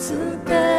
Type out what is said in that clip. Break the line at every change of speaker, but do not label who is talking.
伝